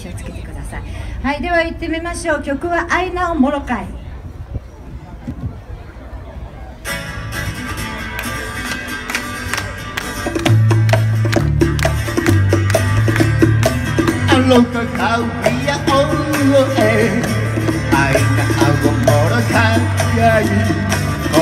気をつけてください。はいでは行ってみましょう。曲は「アイナオモロカイ」路個靠比呀哦哎，愛が青もろかやい、こ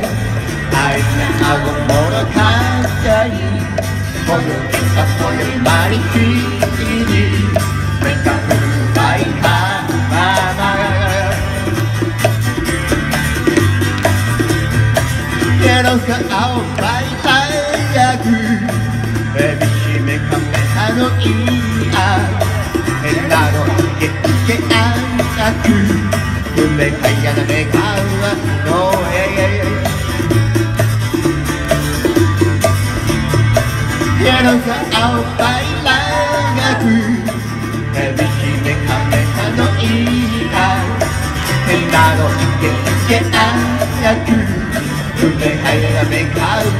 あいつあごもろかったいぽよかぽよまりきりめかふうばいばばばゲロか青ばいたいやくえびしめかめはのいいあえなのげけあんたく胸かやなめかわのえ青葉があんやろでかいおかえり考ええやこれ俺俺いいやなめパリ消え消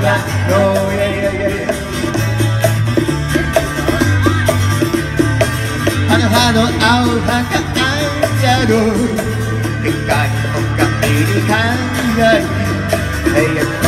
えローラララあの葉の青葉があんやろ結果におかえり考え手く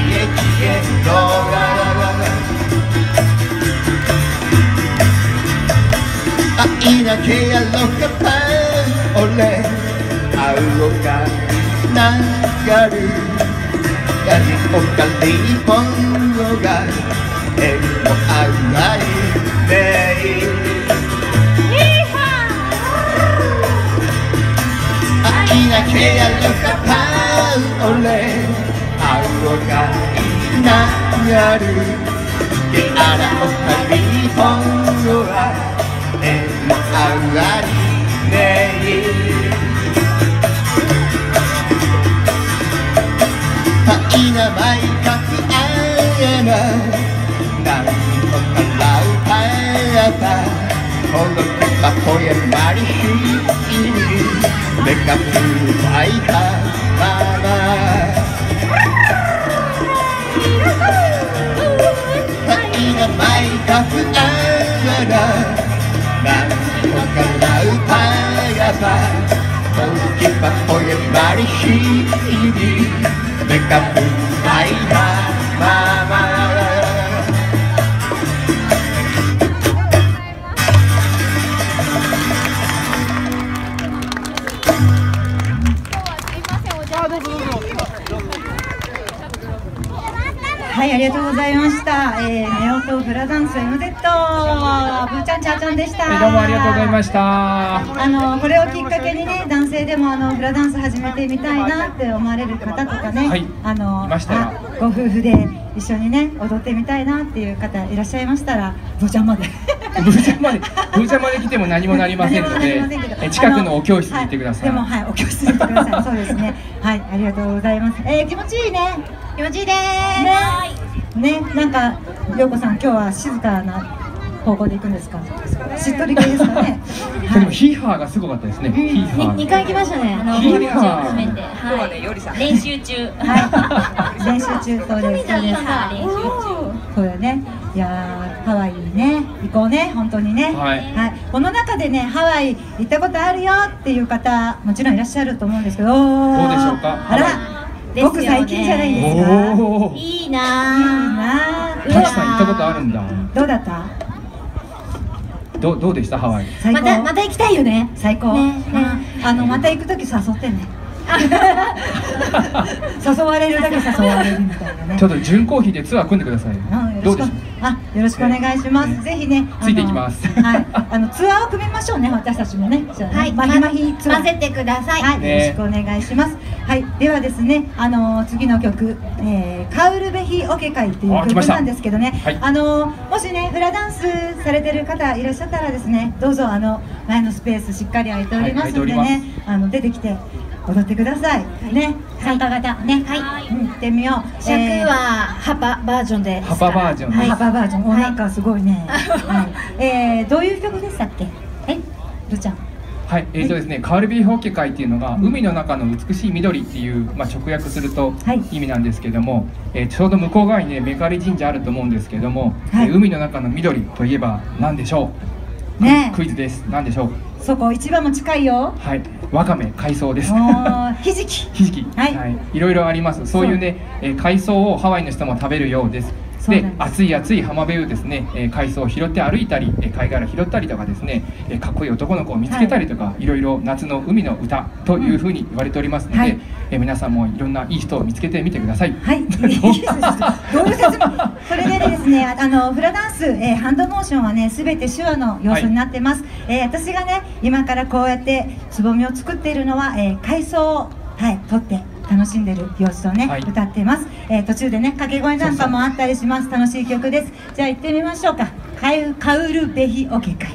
流るやりおかりぽんがえもあうがいねい Ina kaya lokapal ole きな毎角あえな何とたらうあった。この子はこやまりひいめかぶるいた she indeed, the kapu, my mama. はい、ありがとうございました。えー、ネオとフラダンス MZ、ブーちゃんちゃーちゃんでした。はい、どうもありがとうございました。あのこれをきっかけにね男性でもあのフラダンス始めてみたいなって思われる方とかね、はいあのいましたよあご夫婦で一緒にね踊ってみたいなっていう方いらっしゃいましたらブーちゃんまでブーちゃんまで、ブーちゃんまで来ても何もなりませんので え近くのお教室に行ってください。はい、でもはいお教室に行ってくださいそうですねはいありがとうございますえー、気持ちいいね気持ちいいですねねなんか涼子さん今日は静かな方向で行くんですか？しっとり系ですかね？でもヒーハーがすごかったですね。ヒーハ二ー。回来ましたね。あのヒーハー初めて。はい。練習中。はい、練習中そうです。そうです。はい練習中。そうだね。いやーハワイにね行こうね本当にね。はいこの中でねハワイ行ったことあるよっていう方もちろんいらっしゃると思うんですけど。どどうでしょうか？あら、ねごく最近じゃないですか？いいないいぁ。なー。タキさん行ったことあるんだ。どうだった？どうどうでした？ハワイ。またまた行きたいよね。最高。ねねうんあのまた行くとき誘ってね。誘われるだけ誘われるみたいなねちょっと準公費でツアー組んでくださいあよろしくあよろしくお願いします、ねぜひねあのついていきます。はい。あのツアーを組みましょうね私たちもね。じゃあね。はいマヒマヒツアー。混ぜてください。はい、ね。よろしくお願いします。はい、ではですね、あのー次の曲、えー、カウルベヒオケ会っていう曲なんですけどね、はい。あのーもしねフラダンスされてる方いらっしゃったらですね、どうぞあの前のスペースしっかり空いておりますのでね、あの出てきて踊ってください。ね、参加型。ね、はい。うん、行ってみよう。尺はハパバージョンですハパバージョンはい、ハババージョン、おはい。なんかすごいね。はい、えー、どういう曲でしたっけ？え、ルちゃん。はい、えーとですね、カールビーホーケ会っていうのが、うん。海の中の美しい緑っていう、まあ、直訳するとはい。意味なんですけども、えーちょうど向こう側にね、メカリ神社あると思うんですけども、はい。えー海の中の緑といえば何でしょう？ね。クイズです。何でしょう？そこ一番も近いよ。はい、わかめ海藻です。ひじき。ひじき、はいい、ろいろあります。そういうね、えー海藻をハワイの人も食べるようです。で暑い暑い浜辺をですね、えー海藻を拾って歩いたり、えー貝殻拾ったりとかですね、えーかっこいい男の子を見つけたりとか、い、ろいろ夏の海の歌というふうに言われておりますので、はいえー皆さんもいろんないい人を見つけてみてください。はい。どう説明それでですね、あ あのフラダンス、えーハンドモーションはね、すべて手話の要素になってます。えー私がね、今からこうやってつぼみを作っているのは、えー海藻をはい取って。楽しんでる様子をね、はい。歌ってます、えー途中でね掛け声なんかもあったりします。楽しい曲です。じゃあ行ってみましょうか。カウカウルベヒオケ会